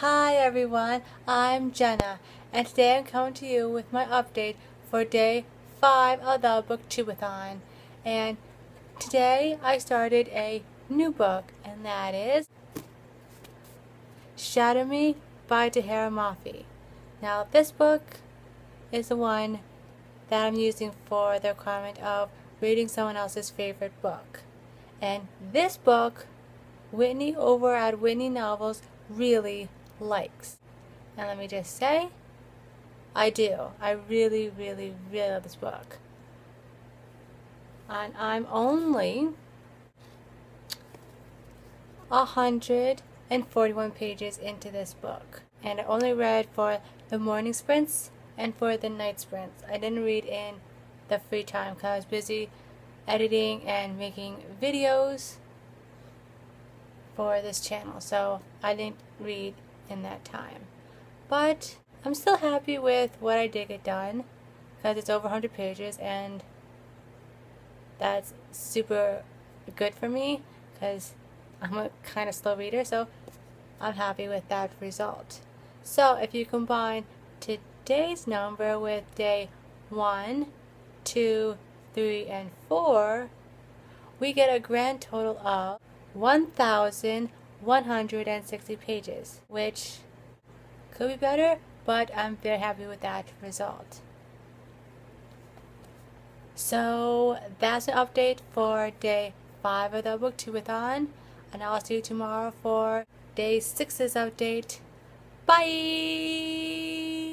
Hi everyone, I'm Jenna, and today I'm coming to you with my update for day 5 of the Booktubeathon. And today I started a new book, and that is Shatter Me by Tahereh Mafi. Now this book is the one that I'm using for the requirement of reading someone else's favorite book. And this book, Whitney over at Whitney Novels really likes. And let me just say, I do. I really, really, really love this book. And I'm only 141 pages into this book. And I only read for the morning sprints and for the night sprints. I didn't read in the free time because I was busy editing and making videos for this channel. So I didn't read in that time. But I'm still happy with what I did get done because it's over 100 pages and that's super good for me because I'm a kind of slow reader so I'm happy with that result. So if you combine today's number with day 1, 2, 3, and 4, we get a grand total of 1,000 160 pages, which could be better, but I'm very happy with that result. So that's an update for day 5 of the book Booktubeathon, and I'll see you tomorrow for day 6's update. Bye!